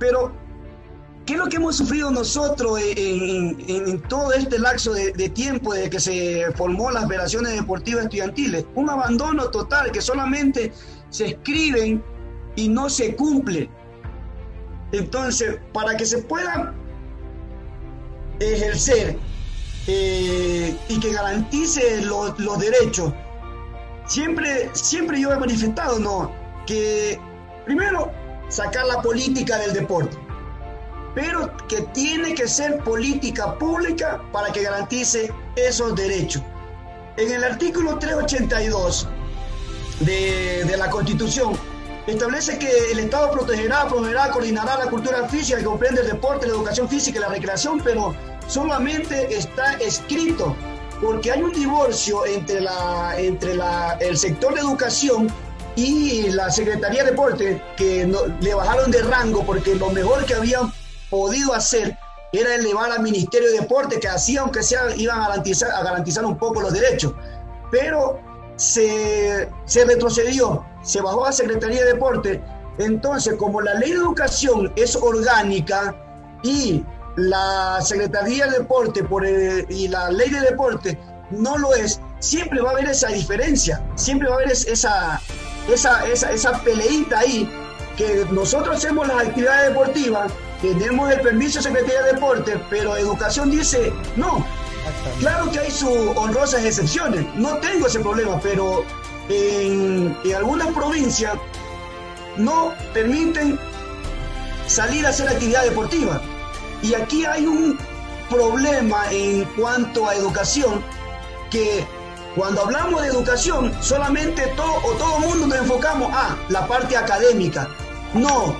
Pero, ¿qué es lo que hemos sufrido nosotros en, todo este lapso de, tiempo desde que se formó las federaciones deportivas estudiantiles? Un abandono total, que solamente se escriben y no se cumple. Entonces, para que se pueda ejercer eh, y que garantice los, derechos. Siempre, siempre yo he manifestado, ¿no? Que primero, sacar la política del deporte, pero que tiene que ser política pública para que garantice esos derechos. En el artículo 382 de, de la Constitución, establece que el Estado protegerá, promoverá, coordinará la cultura física que comprende el deporte, la educación física y la recreación, pero solamente está escrito porque hay un divorcio entre, la, entre la, el sector de educación y la Secretaría de Deporte que le bajaron de rango porque lo mejor que habían podido hacer era elevar al Ministerio de Deporte que así aunque sea iban a garantizar, a garantizar un poco los derechos. Pero se, retrocedió, se bajó a Secretaría de Deporte. Entonces, como la ley de educación es orgánica y la Secretaría de Deporte por y la ley de deporte no lo es, siempre va a haber esa diferencia, siempre va a haber esa, esa, esa, esa peleita ahí, que nosotros hacemos las actividades deportivas, tenemos el permiso de Secretaría de Deporte, pero Educación dice no. Claro que hay sus honrosas excepciones, no tengo ese problema, pero en, en algunas provincias no permiten salir a hacer actividad deportiva. Y aquí hay un problema en cuanto a educación que cuando hablamos de educación solamente todo o todo mundo nos enfocamos a la parte académica. No,